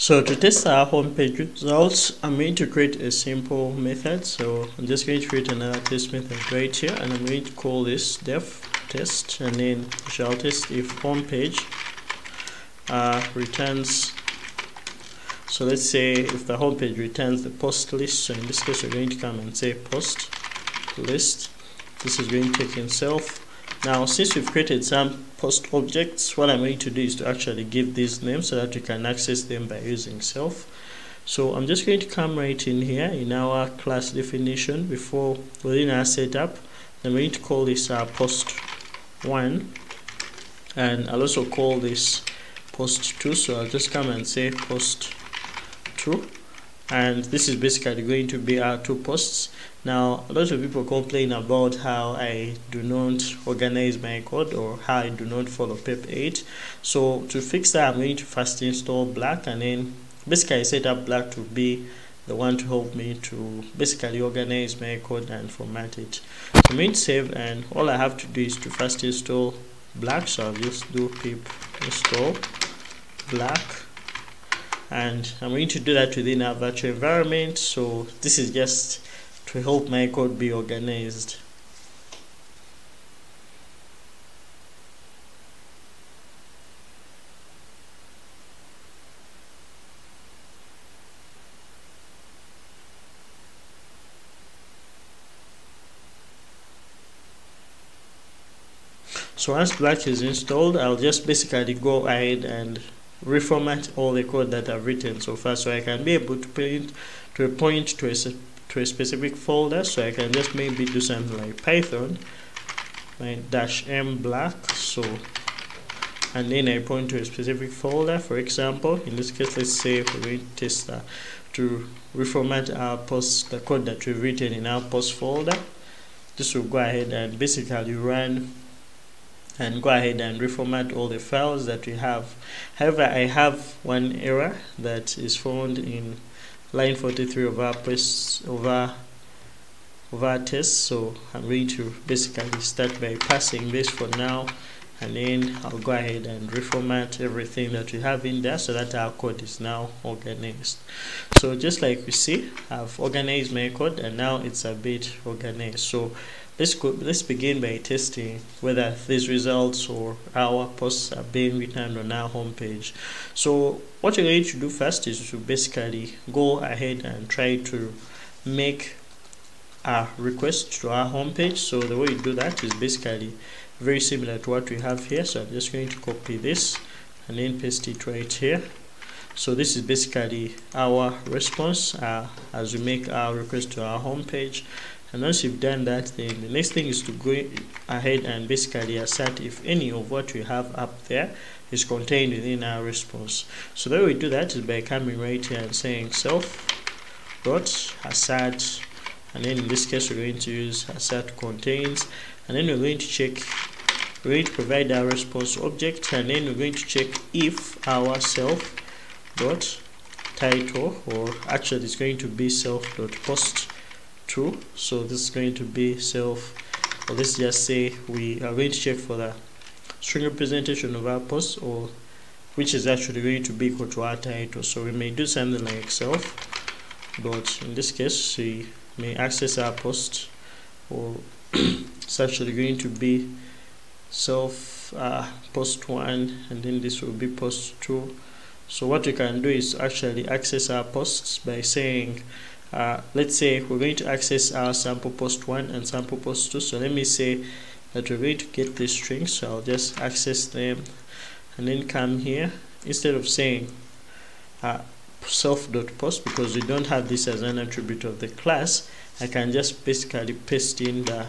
So to test our homepage results, I'm going to create a simple method. So I'm just going to create another test method right here and I'm going to call this def test and then shall test if homepage uh, returns. So let's say if the homepage returns the post list so in this case we're going to come and say post list. This is going to take in self now since we've created some post objects what I'm going to do is to actually give these names so that we can access them by using self. So I'm just going to come right in here in our class definition. Before within our setup I'm going to call this our post 1 and I'll also call this post 2 so I'll just come and say post 2 and this is basically going to be our two posts. Now a lot of people complain about how I do not organize my code or how I do not follow pep 8 so to fix that I'm going to first install black and then basically set up black to be the one to help me to basically organize my code and format it. So I'm going to save and all I have to do is to first install black. So I'll just do pip install black and I'm going to do that within our virtual environment. So this is just to help my code be organized. So once black is installed I'll just basically go ahead and reformat all the code that I've written so far so I can be able to point to a point to a, to a specific folder so I can just maybe do something like python my dash m black so and then I point to a specific folder. For example in this case let's say we're going to test uh, to reformat our post the code that we've written in our post folder. This will go ahead and basically run and go ahead and reformat all the files that we have. However I have one error that is found in line 43 of our press our of our test. So I'm going to basically start by passing this for now and then I'll go ahead and reformat everything that we have in there so that our code is now organized. So just like we see I've organized my code and now it's a bit organized. So let's go let's begin by testing whether these results or our posts are being returned on our homepage. So what you're going to do first is to basically go ahead and try to make a request to our homepage. So the way you do that is basically very similar to what we have here. So I'm just going to copy this and then paste it right here. So this is basically our response uh, as we make our request to our homepage and once you've done that then the next thing is to go ahead and basically assert if any of what we have up there is contained within our response. So the way we do that is by coming right here and saying self dot assert and then in this case we're going to use assert contains and then we're going to check we're going to provide our response object and then we're going to check if our self dot title or actually it's going to be self dot post true. So this is going to be self or let's just say we are going to check for the string representation of our post or which is actually going to be equal to our title. So we may do something like self but in this case we may access our post or it's actually going to be self uh, post 1 and then this will be post 2 so what we can do is actually access our posts by saying uh, let's say we're going to access our sample post 1 and sample post 2 so let me say that we're going to get these strings so I'll just access them and then come here. Instead of saying uh, self.post because we don't have this as an attribute of the class I can just basically paste in the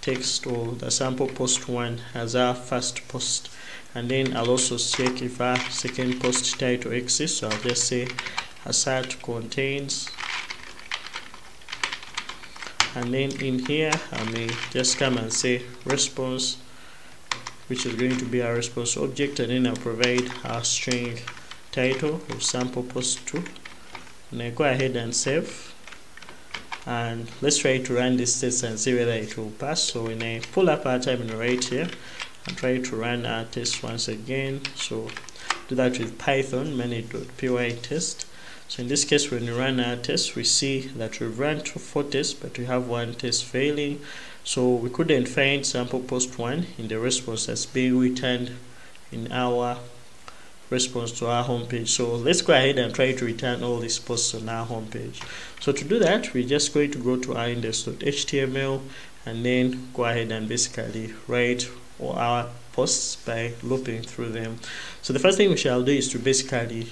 text or the sample post 1 as our first post. And then I'll also check if our second post title exists so I'll just say assert contains and then in here I may just come and say response which is going to be our response object and then I'll provide our string title of sample post 2 and I go ahead and save. And let's try to run this test and see whether it will pass. So when I pull up our terminal right here and try to run our test once again. So do that with python manage.py test so in this case when we run our test we see that we've run two four tests but we have one test failing. So we couldn't find sample post one in the response that's being returned in our response to our homepage. So let's go ahead and try to return all these posts on our homepage. So to do that we're just going to go to our index.html and then go ahead and basically write all our posts by looping through them. So the first thing we shall do is to basically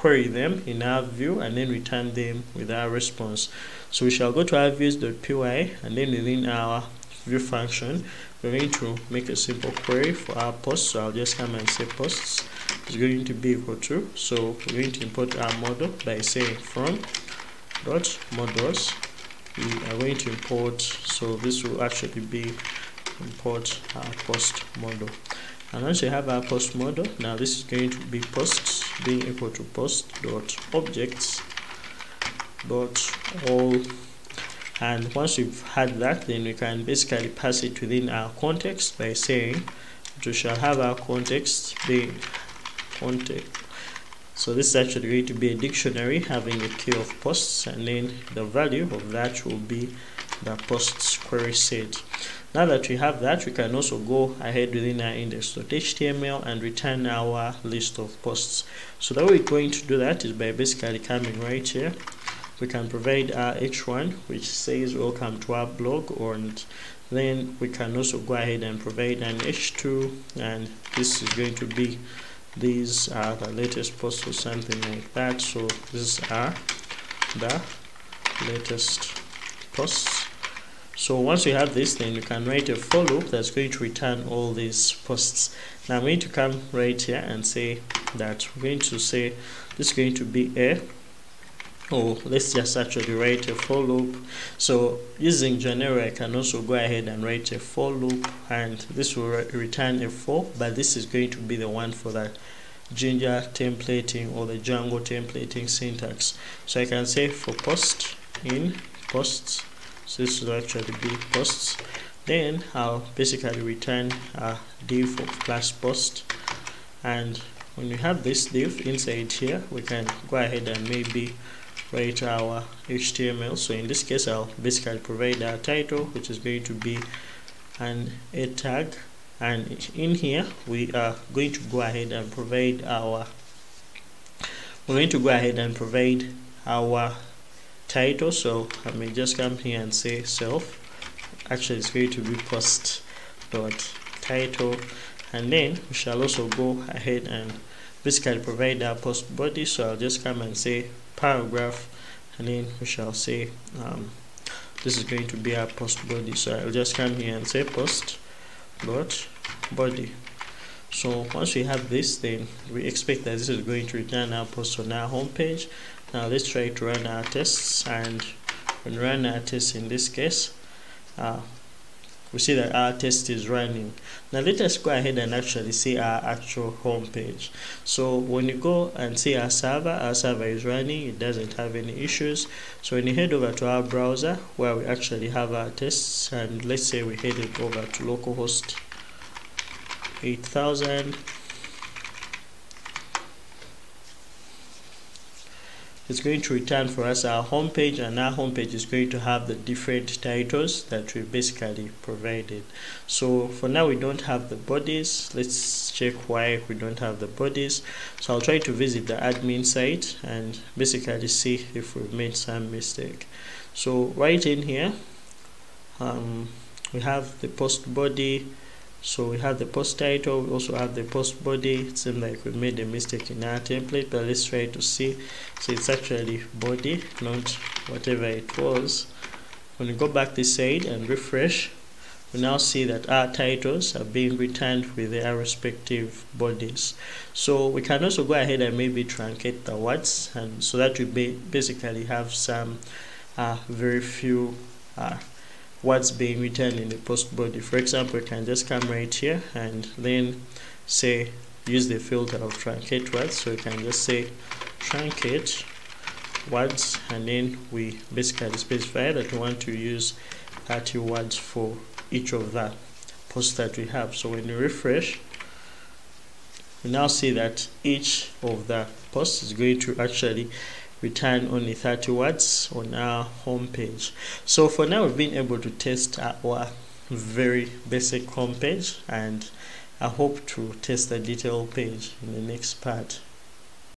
query them in our view and then return them with our response. So we shall go to our views.py and then within our view function we're going to make a simple query for our post so I'll just come and say posts is going to be equal to so we're going to import our model by saying from dot models. We are going to import so this will actually be import our post model. And once you have our post model now this is going to be posts being equal to post dot objects dot all and once we've had that then we can basically pass it within our context by saying we shall have our context being context so this is actually going to be a dictionary having a key of posts and then the value of that will be the posts query set now that we have that, we can also go ahead within our index.html and return our list of posts. So the way we're going to do that is by basically coming right here. We can provide our h1 which says welcome to our blog and then we can also go ahead and provide an h2 and this is going to be these are the latest posts or something like that so these are the latest posts so once you have this then you can write a for loop that's going to return all these posts. Now i'm going to come right here and say that we're going to say this is going to be a oh let's just actually write a for loop. So using Janero I can also go ahead and write a for loop and this will re return a for but this is going to be the one for the Jinja templating or the Django templating syntax. So I can say for post in posts so this will actually be posts. Then I'll basically return a div of class post. And when we have this div inside here we can go ahead and maybe write our HTML so in this case I'll basically provide our title which is going to be an a tag. And in here we are going to go ahead and provide our we're going to go ahead and provide our title so I may just come here and say self. Actually it's going to be post dot title. And then we shall also go ahead and basically provide our post body so I'll just come and say paragraph and then we shall say um, this is going to be our post body. So I'll just come here and say post dot body. So once we have this then we expect that this is going to return our post on our home page now let's try to run our tests and when run our tests in this case uh, we see that our test is running. Now let us go ahead and actually see our actual home page. So when you go and see our server our server is running it doesn't have any issues. So when you head over to our browser where we actually have our tests and let's say we headed over to localhost 8000 it's going to return for us our homepage and our homepage is going to have the different titles that we basically provided. So for now we don't have the bodies. Let's check why we don't have the bodies. So I'll try to visit the admin site and basically see if we've made some mistake. So right in here um, we have the post body so we have the post title we also have the post body. It seems like we made a mistake in our template but let's try to see. So it's actually body not whatever it was. When we go back this side and refresh we now see that our titles are being returned with their respective bodies. So we can also go ahead and maybe truncate the words and so that we basically have some uh, very few uh, what's being written in the post body. For example you can just come right here and then say use the filter of truncate words. So you can just say truncate words and then we basically specify that we want to use 30 words for each of the posts that we have. So when you refresh we now see that each of the posts is going to actually return only 30 words on our home page. So for now we've been able to test our very basic home page and I hope to test the detail page in the next part